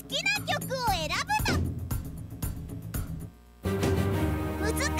好きな曲を選ぶぞ。難